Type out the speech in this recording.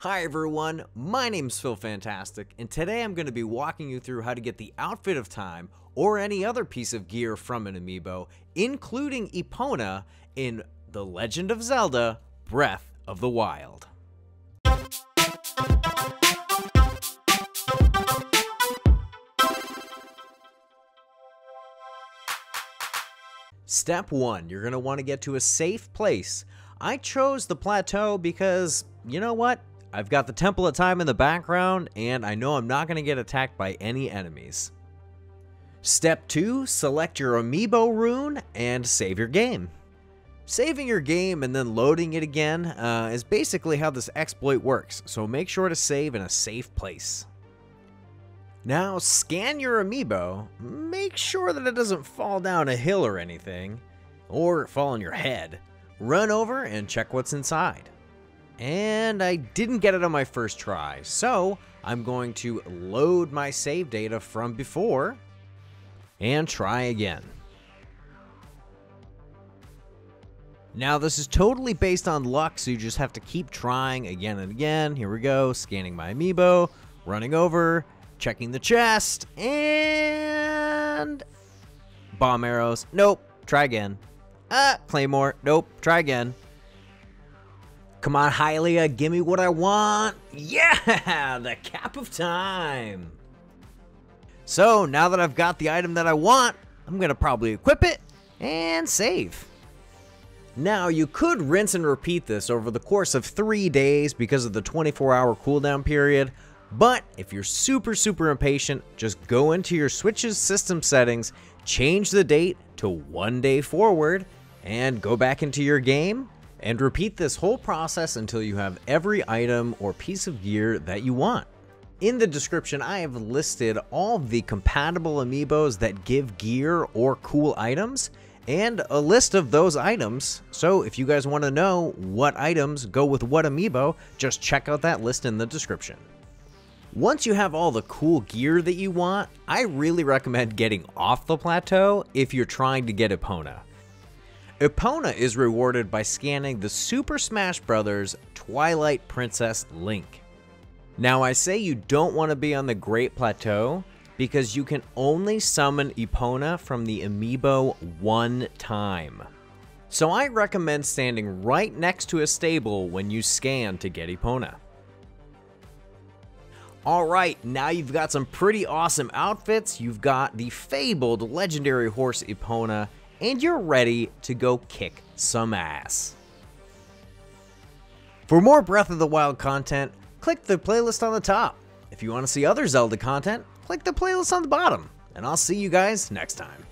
Hi everyone, my name's Phil Phantastic, and today I'm going to be walking you through how to get the Outfit of Time or any other piece of gear from an amiibo, including Epona, in The Legend of Zelda Breath of the Wild. Step 1, you're going to want to get to a safe place. I chose the plateau because, you know what? I've got the Temple of Time in the background, and I know I'm not going to get attacked by any enemies. Step 2, select your amiibo rune and save your game. Saving your game and then loading it again uh, is basically how this exploit works, so make sure to save in a safe place. Now scan your amiibo, make sure that it doesn't fall down a hill or anything, or fall on your head. Run over and check what's inside. And I didn't get it on my first try, so I'm going to load my save data from before and try again. Now this is totally based on luck, so you just have to keep trying again and again. Here we go, scanning my amiibo, running over, checking the chest, and bomb arrows. Nope. Try again. Ah, Claymore. Nope. Try again. Come on, Hylia, give me what I want. Yeah, the cap of time. So now that I've got the item that I want, I'm gonna probably equip it and save. Now, you could rinse and repeat this over the course of three days because of the 24 hour cooldown period, but if you're super, super impatient, just go into your Switch's system settings, change the date to one day forward, and go back into your game and repeat this whole process until you have every item or piece of gear that you want. In the description, I have listed all the compatible amiibos that give gear or cool items, and a list of those items. So if you guys want to know what items go with what amiibo, just check out that list in the description. Once you have all the cool gear that you want, I really recommend getting off the plateau if you're trying to get Epona. Epona is rewarded by scanning the Super Smash Bros. Twilight Princess Link. Now I say you don't want to be on the Great Plateau because you can only summon Epona from the amiibo one time. So I recommend standing right next to a stable when you scan to get Epona. Alright, now you've got some pretty awesome outfits, you've got the fabled legendary horse Epona, and you're ready to go kick some ass. For more Breath of the Wild content, click the playlist on the top. If you want to see other Zelda content, click the playlist on the bottom. And I'll see you guys next time.